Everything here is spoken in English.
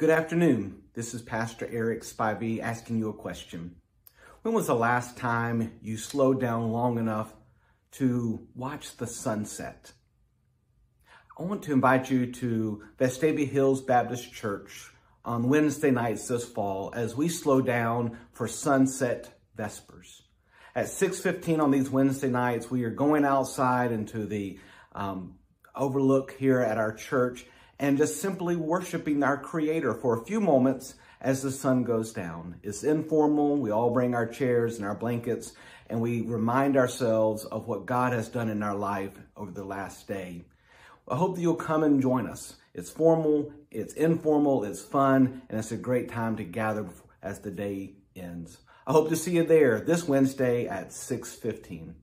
Good afternoon. This is Pastor Eric Spivey asking you a question. When was the last time you slowed down long enough to watch the sunset? I want to invite you to Vestavia Hills Baptist Church on Wednesday nights this fall as we slow down for sunset vespers. At 6.15 on these Wednesday nights, we are going outside into the um, overlook here at our church and just simply worshiping our Creator for a few moments as the sun goes down. It's informal. We all bring our chairs and our blankets and we remind ourselves of what God has done in our life over the last day. I hope that you'll come and join us. It's formal, it's informal, it's fun, and it's a great time to gather as the day ends. I hope to see you there this Wednesday at 615.